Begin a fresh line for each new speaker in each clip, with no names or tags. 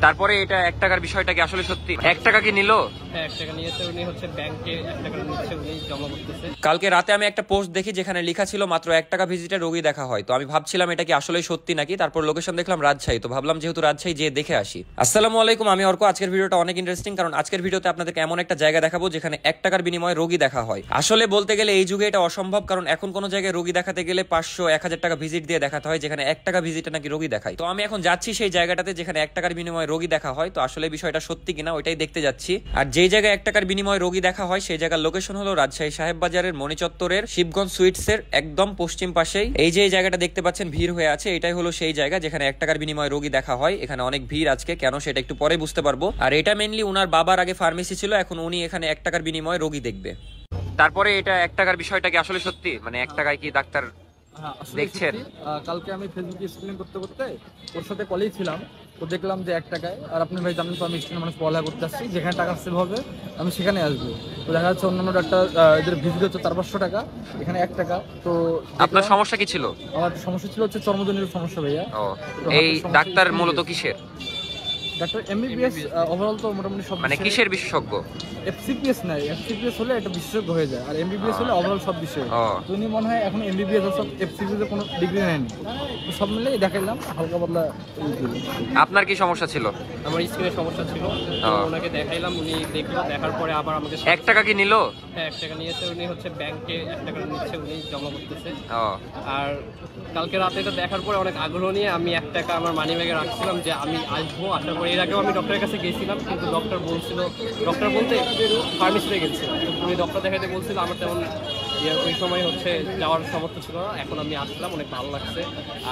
তারপরে এটা এক টাকার বিষয়টা কি আসলে সত্যি? এক টাকা কি নিল? কালকে রাতে আমি একটা পোস্ট দেখি যেখানে লেখা ছিল মাত্র এক টাকা ভিজিটে রোগী দেখা হয়। তো আমি ভাবছিলাম এটা কি আসলে সত্যি নাকি? তারপর লোকেশন দেখলাম রাজশাহী। তো ভাবলাম যেহেতু রাজশাহী যেয়ে দেখে আসি। আসসালামু আলাইকুম, আমি অর্ক। আজকের ভিডিওটা অনেক ইন্টারেস্টিং কারণ আজকের ভিডিওতে আপনাদেরকে এমন একটা জায়গা দেখাবো যেখানে এক টাকার বিনিময়ে রোগী দেখা হয়। আসলে বলতে গেলে এই যুগে এটা অসম্ভব কারণ এখন কোনো জায়গায় রোগী দেখাতে গেলে পাঁচশো, এক হাজার টাকা ভিজিট দিয়ে দেখাতে হয়, যেখানে এক টাকা ভিজিটে নাকি রোগী দেখায়। তো আমি এখন যাচ্ছি সেই জায়গাটাতে যেখানে এক টাকার বিনিময়ে রোগী দেখা হয়। তো আসলে বিষয়টা সত্যি কিনা ওইটাই দেখতে যাচ্ছি। আর যেই জায়গায় এক টাকার বিনিময়ে রোগী দেখা হয়, সেই জায়গার লোকেশন হলো রাজশাহী সাহেব বাজারের মণিচত্বরের শিবগঞ্জ সুইটস এর একদম পশ্চিম পাশেই। এই যে জায়গাটা দেখতে পাচ্ছেন, ভিড় হয়ে আছে, এটাই হলো সেই জায়গা যেখানে এক টাকার বিনিময়ে রোগী দেখা হয়। এখানে অনেক ভিড় আজকে, কেন সেটা একটু পরে বুঝতে পারব। আর এটা মেনলি উনার বাবার আগে ফার্মেসি ছিল, এখন উনি এখানে এক টাকার বিনিময়ে রোগী দেখবে। তারপরে এটা এক টাকার বিষয়টা কি আসলে সত্যি? মানে এক টাকায় কি ডাক্তার দেখছেন?
কালকে আমি ফেসবুকে স্ক্রিন করতে করতে ওর সাথে কলেই ছিলাম। তো দেখলাম যে এক টাকায় আর আপনি ভাই জানেন তো আমি স্ক্রিনে মানুষ পড়ালেখা করতে আসছি যেখানে টাকা সেভ হবে আমি সেখানে আসব। তো দেখা যাচ্ছে অন্যান্য ডাক্তার এদের ভিজিট হচ্ছে চার পাঁচশো টাকা এখানে এক টাকা। তো
আপনার সমস্যা কি ছিল?
আমার সমস্যা ছিল হচ্ছে চর্মজনিত সমস্যা ভাইয়া।
এই ডাক্তার? মূলত কিসের?
ডাক্তার এমবিবিএস ওভারঅল তো মোটামুটি সব
মানে কিসের বিশেষজ্ঞ?
এফসিপিএস নাই এফসিপিএস হলে এটা বিশেষজ্ঞ হয়ে যায় আর এমবিবিএস হলে ওভারঅল সব বিষয়ে। তো উনি মনে হয় এখন এমবিবিএস সব এফসিপিএস কোনো ডিগ্রি নেয়নি। তো সব মিলেই দেখাইলাম হালকা পাতলা
আপনার কি সমস্যা ছিল?
আমার স্কিনের সমস্যা ছিল ওনাকে দেখাইলাম উনি দেখল দেখার পরে আবার আমাকে
এক টাকা কি নিল?
হ্যাঁ এক টাকা নিয়েছে উনি হচ্ছে ব্যাংকে এক টাকা নিচ্ছে উনি জমা করতেছে। আর কালকে রাতে এটা দেখার পরে অনেক আগ্রহ নিয়ে আমি এক টাকা আমার মানি ব্যাগে রাখছিলাম যে আমি আসব আসার পরে এর আগেও আমি ডক্টরের কাছে গেছিলাম কিন্তু ডক্টর বলছিল ডক্টর বলতে ফার্মেসিতে গেছিলাম তো উনি ডক্টর দেখাতে বলছিল, আমার তেমন ওই সময় হচ্ছে যাওয়ার সামর্থ্য ছিল না এখন আমি আসলাম অনেক ভালো লাগছে।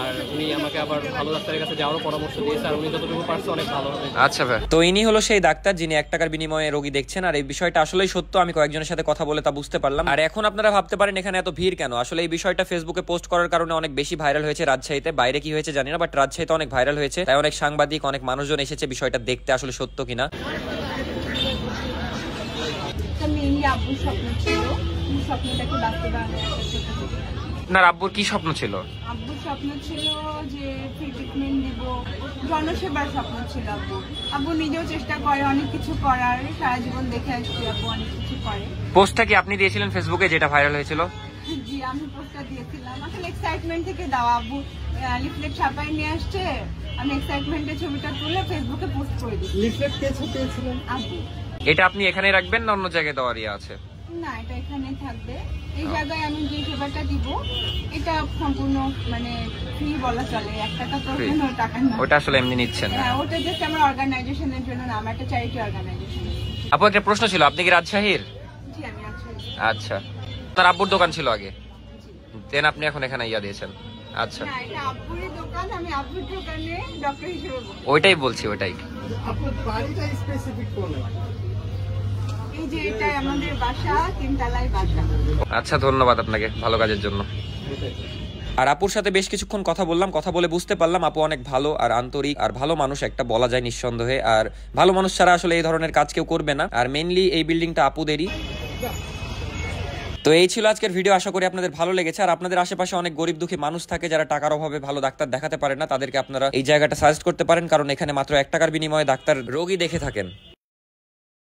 আর উনি আমাকে আবার ভালো ডাক্তারের কাছে যাওয়ারও পরামর্শ দিয়েছে আর উনি যতটুকু পারছে অনেক ভালো হবে।
আচ্ছা ভাই। তো ইনি হলো সেই ডাক্তার যিনি এক টাকার বিনিময়ে রোগী দেখছেন আর এই বিষয়টা আসলেই সত্য আমি কয়েকজনের সাথে কথা বলে তা বুঝতে পারলাম। আর এখন আপনারা ভাবতে পারেন এখানে এত ভিড় কেন? আসলে এই বিষয়টা ফেসবুকে পোস্ট করার কারণে অনেক বেশি ভাইরাল হয়েছে রাজশাহীতে। বাইরে কি হয়েছে জানি না বাট রাজশাহীতে অনেক ভাইরাল হয়েছে। তাই অনেক সাংবাদিক অনেক মানুষজন এসেছে বিষয়টা দেখতে আসলে সত্য কিনা।
একটা আব্বুর স্বপ্ন ছিল। স্বপ্নটাকে বাস্তবায়নের একটা।
আপনার আব্বুর কি স্বপ্ন ছিল?
আব্বুর স্বপ্ন ছিল যে ফ্রি ট্রিটমেন্ট দিব জনসেবার স্বপ্ন ছিল আব্বু। আব্বু নিজেও চেষ্টা করে অনেক কিছু করার। সারা জীবন দেখে আসছি আব্বু অনেক কিছু করে।
পোস্টটা কি আপনি দিয়েছিলেন ফেসবুকে যেটা ভাইরাল হয়েছিল?
জি আমি পোস্টটা দিয়েছিলাম। আসলে এক্সাইটমেন্ট থেকে দেওয়া আব্বু। লিফলেট ছাপাই নিয়ে আসছে। আমি এক্সাইটমেন্টের ছবিটা তুলে ফেসবুকে পোস্ট করে দিই
লিফলেট কে ছাপিয়েছিলেন?
আব্বু।
এটা আপনি এখানে রাখবেন না অন্য জায়গায় দেওয়ার ইয়ে আছে?
না এটা এখানেই থাকবে। এই জায়গায় আমি যে সেবাটা দিব এটা সম্পূর্ণ মানে ফ্রি বলা চলে। এক টাকা তো কোনো টাকা না।
ওটা আসলে এমনি নিচ্ছেন
হ্যাঁ ওটা জাস্ট আমার অর্গানাইজেশনের জন্য না আমার একটা চ্যারিটি অর্গানাইজেশন
আপু একটা প্রশ্ন ছিল আপনি কি রাজশাহীর?
জি আমি
আচ্ছা। আপনার আব্বুর দোকান ছিল আগে। দেন আপনি এখন এখানে ইয়া দিয়েছেন। আচ্ছা।
না এটা আব্বুরই দোকান আমি আব্বুর দোকানে ডক্টর হিসেবে
ওইটাই বলছি ওইটাই।
আপনার বাড়িটা স্পেসিফিক কোনে?
আচ্ছা ধন্যবাদ আপনাকে ভালো কাজের জন্য। আর আপুর সাথে বেশ কিছুক্ষণ কথা বললাম, কথা বলে বুঝতে পারলাম আপু অনেক ভালো আর আন্তরিক আর ভালো মানুষ একটা বলা যায় নিঃসন্দেহে। আর ভালো মানুষ ছাড়া আসলে এই ধরনের কাজ কেউ করবে না। আর মেইনলি এই বিল্ডিংটা আপুদেরই। তো এই ছিল আজকের ভিডিও আশা করি আপনাদের ভালো লেগেছে। আর আপনাদের আশেপাশে অনেক গরিব দুঃখী মানুষ থাকে যারা টাকার অভাবে ভালো ডাক্তার দেখাতে পারে না, তাদেরকে আপনারা এই জায়গাটা সাজেস্ট করতে পারেন। কারণ এখানে মাত্র এক টাকার বিনিময়ে ডাক্তার রোগী দেখে থাকেন।